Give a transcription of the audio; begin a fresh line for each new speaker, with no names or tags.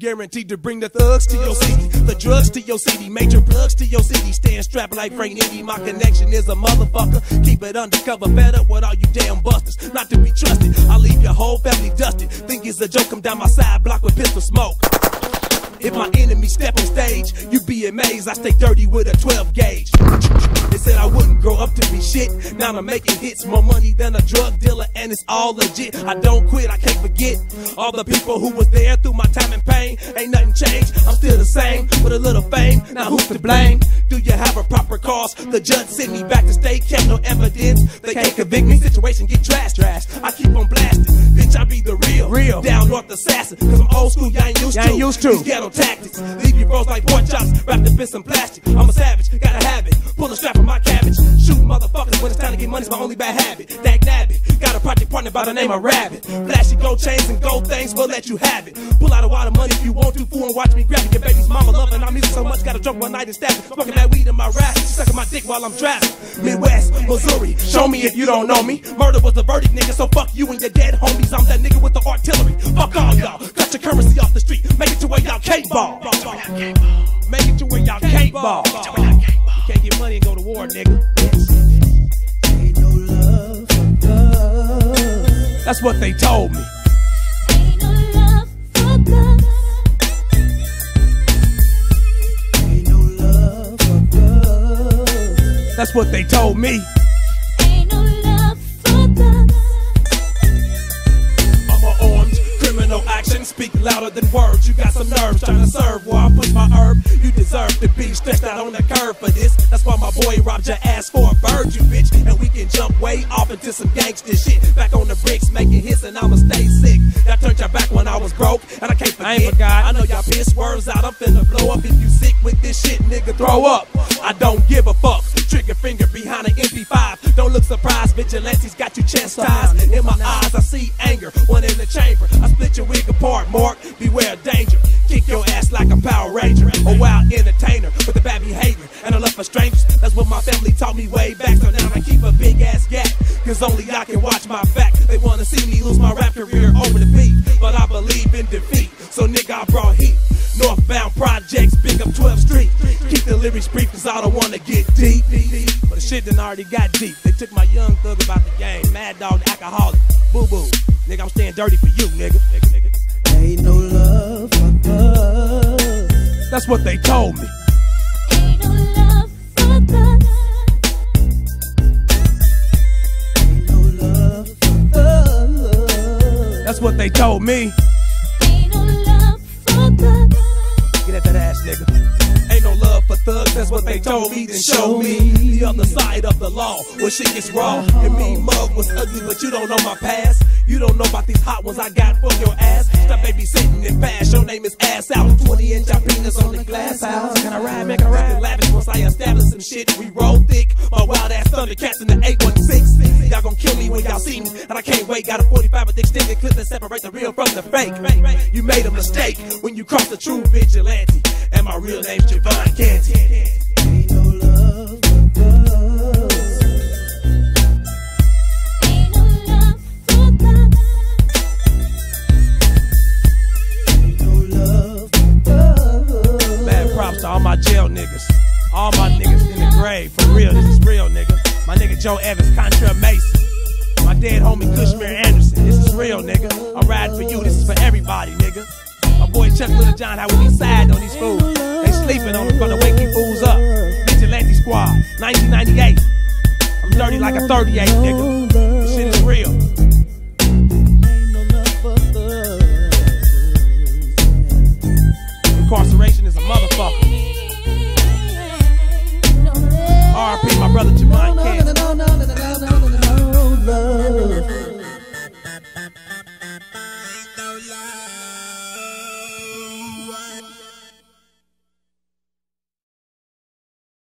Guaranteed to bring the thugs to your city, the drugs to your city, major plugs to your city. Stand strapped like Frank. My connection is a motherfucker. Keep it undercover, fed up with all you damn busters. Not to be trusted, I'll leave your whole family dusted. Think it's a joke, come down my side block with pistol smoke. If my enemy step on stage, you be amazed. I stay dirty with a 12 gauge. They said I wouldn't grow up to be shit. Now I'm making hits, more money than a drug dealer, and it's all legit. I don't quit, I can't forget all the people who was there through my time and pain. Ain't nothing changed, I'm still the same with a little fame. Now who's to blame? Do you have a proper cause? The judge sent me back to state, kept no evidence. They can't convict me, situation get trash, trash. I keep on blasting, bitch. I be the real,
Real.
down north assassin. Cause I'm old school, you ain't used to.
ain't used to.
These ghetto tactics. Leave you froze like pork chops, wrapped up in some plastic. I'm a savage, gotta have it. Pull a strap from my cabbage. Shoot motherfuckers when it's time to get money's my only bad habit. Dag nabbit. Got a project partner by the name of Rabbit. Flashy gold chains and gold things, we'll let you have it. Pull out a wad of money if you want to, fool, and watch me grab it. Your loving, I'm music so much, got a drunk one night and stab it. Smoking that weed in my rap, sucking my dick while I'm driving. Midwest, Missouri, show me if you don't know me. Murder was the verdict, nigga, so fuck you and your dead homies. I'm that nigga with the artillery. Fuck all y'all, cut your currency off the street. Make it to where y'all can't ball. Make it to where y'all can't ball. Can't get money and go to war, nigga. That's what they told me. That's what they told me.
Ain't no love for blood.
I'm a armed criminal action, speak louder than words. You got some nerves trying to serve while I push my herb. You deserve to be stretched out on the curb for this. That's why my boy robbed your ass for a bird, you bitch. And we can jump way off into some gangster shit. Back on the bricks, making hits, and I'ma stay sick. Y'all turned your back when I was broke, and I can't forget.
I ain't forgot.
I know y'all piss words out. I'm finna blow up. If you sick with this shit, nigga, throw up. I don't give a fuck. Trigger finger behind an MP5. Don't look surprised, vigilantes got you chastised. In my eyes, I see anger. One in the chamber. I split your wig apart, Mark. Beware of danger. Kick your ass like a Power Ranger. A wild entertainer with a bad behavior and a love for strangers. That's what my family taught me way back. So now I keep a big ass gap. Cause only I can watch my back. They wanna see me lose my rap career over the beat. But I believe in defeat. So nigga, I brought heat. Northbound projects, big up 12th Street. Keep the lyrics brief, cause I don't wanna get deep. But the shit done already got deep. They took my young thug about the game. Mad dog, alcoholic. Boo boo. Nigga, I'm staying dirty for you, nigga. nigga, nigga.
Ain't no love for us.
That's what they told me.
Ain't no love for blood.
Ain't no love for us.
That's what they told me. Told me. Then show me the other side of the law where shit gets raw. Your mean mug was ugly, but you don't know my past. You don't know about these hot ones I got for your ass. Stop babysitting and fast. Your name is ass out. 20 inch I penis on the glass house. Can I ride, man? Can I ride? Lavish once I establish some shit. We roll thick. My wild ass Thundercats in the 816. Y'all gon' kill me when y'all see me. And I can't wait. Got a 45 with extended clip that separate the real from the fake. You made a mistake when you crossed the true vigilante. And my real name's Javon Canty. Joe Evans, Contra Mason. My dead homie Kushmir Anderson. This is real, nigga. I'm riding for you. This is for everybody, nigga. My boy Chuck Little John, how we be sad on these fools. They sleeping on them, gonna wake these fools up. Vigilante Squad, 1998. I'm dirty like a 38, nigga. This shit is real. Incarceration is a motherfucker. RP, my brother Jamon
No, no, no, no,